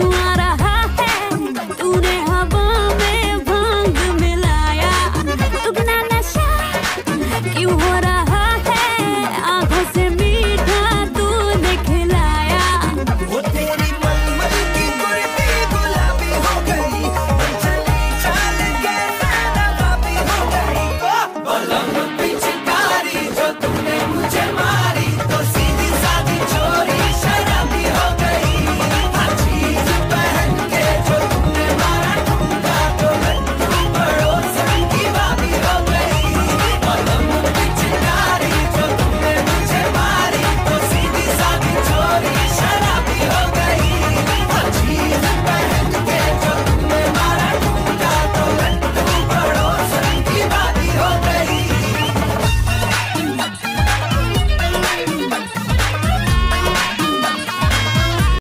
what I